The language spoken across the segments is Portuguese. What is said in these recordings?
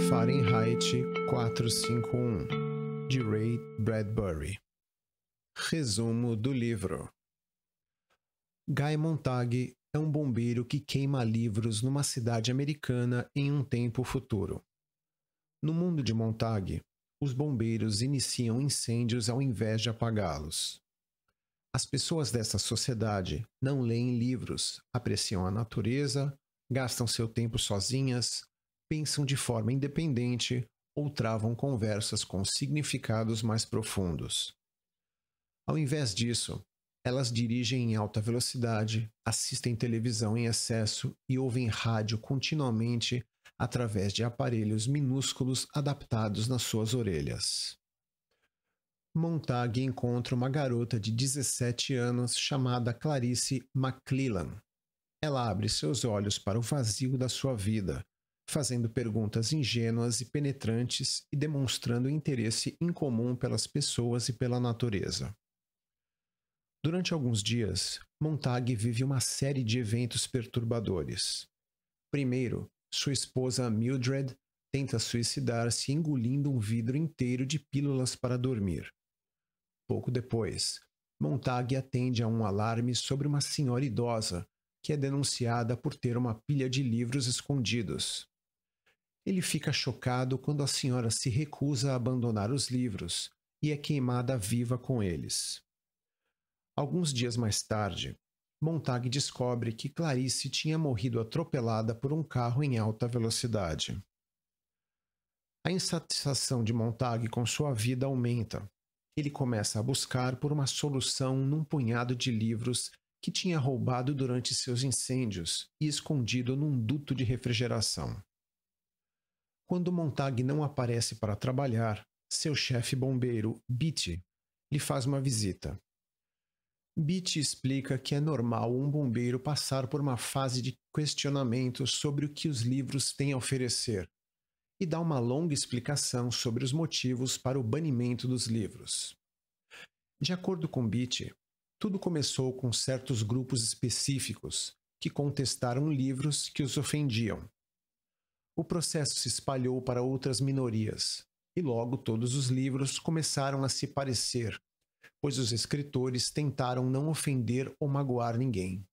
Fahrenheit 451, de Ray Bradbury. Resumo do livro: Guy Montag é um bombeiro que queima livros numa cidade americana em um tempo futuro. No mundo de Montag, os bombeiros iniciam incêndios ao invés de apagá-los. As pessoas dessa sociedade não leem livros, apreciam a natureza, gastam seu tempo sozinhas, pensam de forma independente ou travam conversas com significados mais profundos. Ao invés disso, elas dirigem em alta velocidade, assistem televisão em excesso e ouvem rádio continuamente através de aparelhos minúsculos adaptados nas suas orelhas. Montag encontra uma garota de 17 anos chamada Clarice McClellan. Ela abre seus olhos para o vazio da sua vida, fazendo perguntas ingênuas e penetrantes e demonstrando interesse incomum pelas pessoas e pela natureza. Durante alguns dias, Montag vive uma série de eventos perturbadores. Primeiro, sua esposa Mildred tenta suicidar-se engolindo um vidro inteiro de pílulas para dormir. Pouco depois, Montag atende a um alarme sobre uma senhora idosa que é denunciada por ter uma pilha de livros escondidos. Ele fica chocado quando a senhora se recusa a abandonar os livros e é queimada viva com eles. Alguns dias mais tarde, Montag descobre que Clarice tinha morrido atropelada por um carro em alta velocidade. A insatisfação de Montag com sua vida aumenta. Ele começa a buscar por uma solução num punhado de livros que tinha roubado durante seus incêndios e escondido num duto de refrigeração. Quando Montag não aparece para trabalhar, seu chefe bombeiro, Beatty, lhe faz uma visita. Beat explica que é normal um bombeiro passar por uma fase de questionamento sobre o que os livros têm a oferecer e dá uma longa explicação sobre os motivos para o banimento dos livros. De acordo com Beat, tudo começou com certos grupos específicos que contestaram livros que os ofendiam. O processo se espalhou para outras minorias e logo todos os livros começaram a se parecer pois os escritores tentaram não ofender ou magoar ninguém.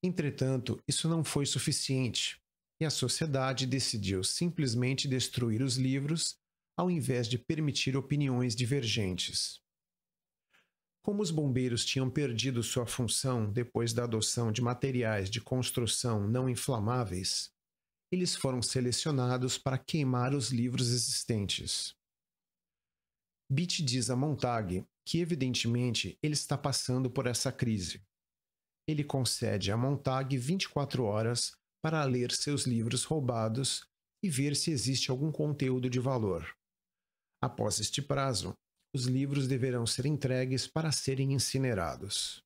Entretanto, isso não foi suficiente, e a sociedade decidiu simplesmente destruir os livros ao invés de permitir opiniões divergentes. Como os bombeiros tinham perdido sua função depois da adoção de materiais de construção não inflamáveis, eles foram selecionados para queimar os livros existentes. Beat diz a Montag que evidentemente ele está passando por essa crise. Ele concede a Montag 24 horas para ler seus livros roubados e ver se existe algum conteúdo de valor. Após este prazo, os livros deverão ser entregues para serem incinerados.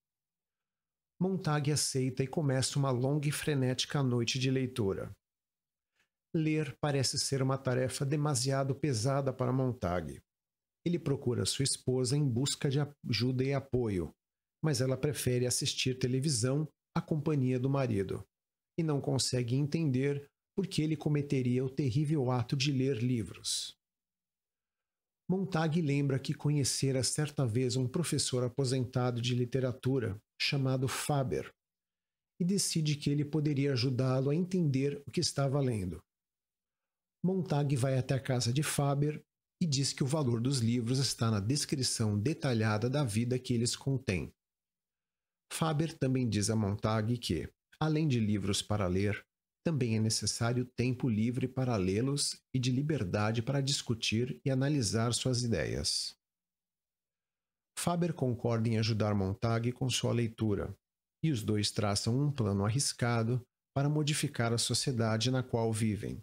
Montag aceita e começa uma longa e frenética noite de leitura. Ler parece ser uma tarefa demasiado pesada para Montag. Ele procura sua esposa em busca de ajuda e apoio, mas ela prefere assistir televisão à companhia do marido e não consegue entender por que ele cometeria o terrível ato de ler livros. Montag lembra que conhecera certa vez um professor aposentado de literatura chamado Faber e decide que ele poderia ajudá-lo a entender o que estava lendo. Montag vai até a casa de Faber e diz que o valor dos livros está na descrição detalhada da vida que eles contêm. Faber também diz a Montag que, além de livros para ler, também é necessário tempo livre para lê-los e de liberdade para discutir e analisar suas ideias. Faber concorda em ajudar Montag com sua leitura, e os dois traçam um plano arriscado para modificar a sociedade na qual vivem.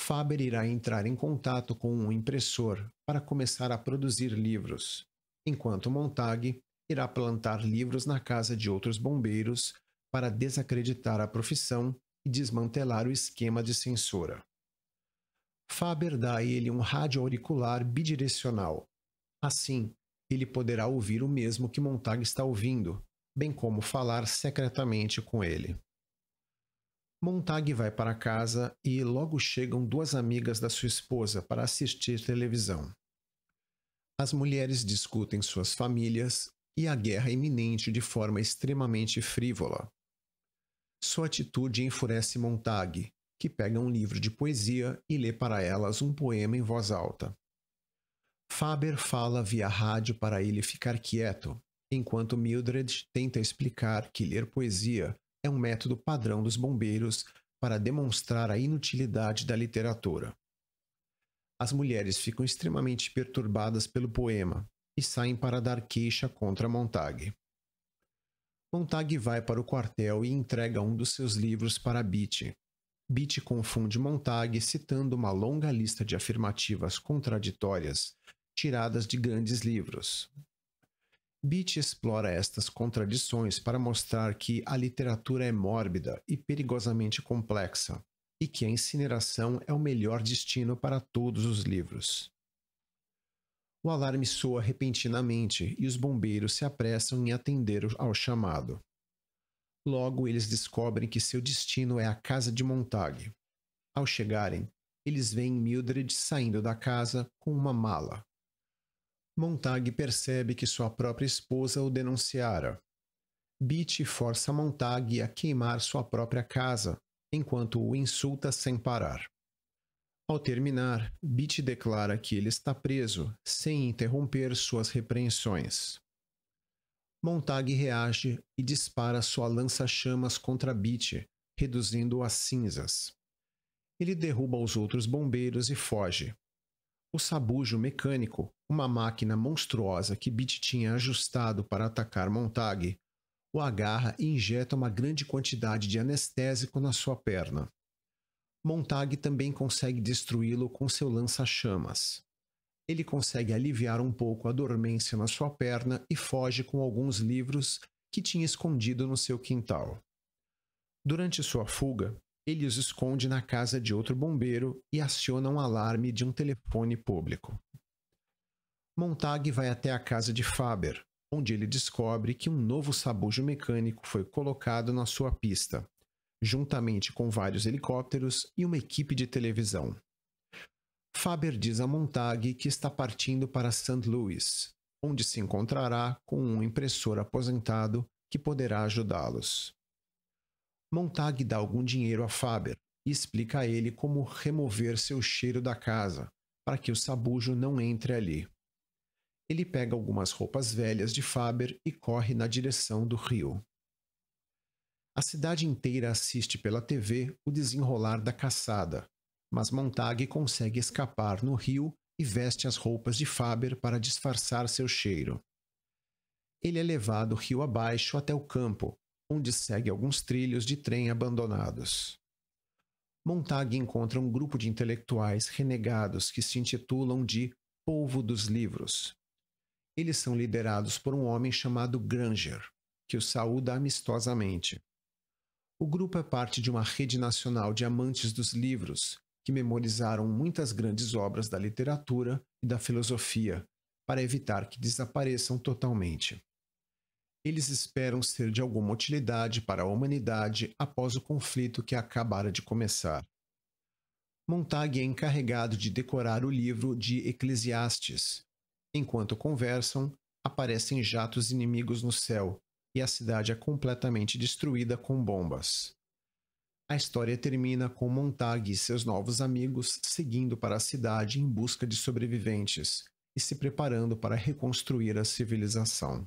Faber irá entrar em contato com um impressor para começar a produzir livros, enquanto Montag irá plantar livros na casa de outros bombeiros para desacreditar a profissão e desmantelar o esquema de censura. Faber dá a ele um rádio auricular bidirecional. Assim, ele poderá ouvir o mesmo que Montag está ouvindo, bem como falar secretamente com ele. Montag vai para casa e logo chegam duas amigas da sua esposa para assistir televisão. As mulheres discutem suas famílias e a guerra iminente de forma extremamente frívola. Sua atitude enfurece Montag, que pega um livro de poesia e lê para elas um poema em voz alta. Faber fala via rádio para ele ficar quieto, enquanto Mildred tenta explicar que ler poesia é um método padrão dos bombeiros para demonstrar a inutilidade da literatura. As mulheres ficam extremamente perturbadas pelo poema e saem para dar queixa contra Montag. Montag vai para o quartel e entrega um dos seus livros para Beatty. Beatty confunde Montag citando uma longa lista de afirmativas contraditórias tiradas de grandes livros. Beatty explora estas contradições para mostrar que a literatura é mórbida e perigosamente complexa, e que a incineração é o melhor destino para todos os livros. O alarme soa repentinamente e os bombeiros se apressam em atender ao chamado. Logo, eles descobrem que seu destino é a casa de Montag. Ao chegarem, eles veem Mildred saindo da casa com uma mala. Montag percebe que sua própria esposa o denunciara. Beatty força Montag a queimar sua própria casa, enquanto o insulta sem parar. Ao terminar, Beatty declara que ele está preso, sem interromper suas repreensões. Montag reage e dispara sua lança-chamas contra Beatty, reduzindo-o a cinzas. Ele derruba os outros bombeiros e foge. O sabujo mecânico, uma máquina monstruosa que Beat tinha ajustado para atacar Montag, o agarra e injeta uma grande quantidade de anestésico na sua perna. Montag também consegue destruí-lo com seu lança-chamas. Ele consegue aliviar um pouco a dormência na sua perna e foge com alguns livros que tinha escondido no seu quintal. Durante sua fuga, ele os esconde na casa de outro bombeiro e aciona um alarme de um telefone público. Montag vai até a casa de Faber, onde ele descobre que um novo sabujo mecânico foi colocado na sua pista, juntamente com vários helicópteros e uma equipe de televisão. Faber diz a Montag que está partindo para St. Louis, onde se encontrará com um impressor aposentado que poderá ajudá-los. Montag dá algum dinheiro a Faber e explica a ele como remover seu cheiro da casa, para que o sabujo não entre ali. Ele pega algumas roupas velhas de Faber e corre na direção do rio. A cidade inteira assiste pela TV o desenrolar da caçada, mas Montag consegue escapar no rio e veste as roupas de Faber para disfarçar seu cheiro. Ele é levado rio abaixo até o campo, onde segue alguns trilhos de trem abandonados. Montag encontra um grupo de intelectuais renegados que se intitulam de Polvo dos Livros. Eles são liderados por um homem chamado Granger, que os saúda amistosamente. O grupo é parte de uma rede nacional de amantes dos livros que memorizaram muitas grandes obras da literatura e da filosofia para evitar que desapareçam totalmente. Eles esperam ser de alguma utilidade para a humanidade após o conflito que acabara de começar. Montag é encarregado de decorar o livro de Eclesiastes. Enquanto conversam, aparecem jatos inimigos no céu e a cidade é completamente destruída com bombas. A história termina com Montag e seus novos amigos seguindo para a cidade em busca de sobreviventes e se preparando para reconstruir a civilização.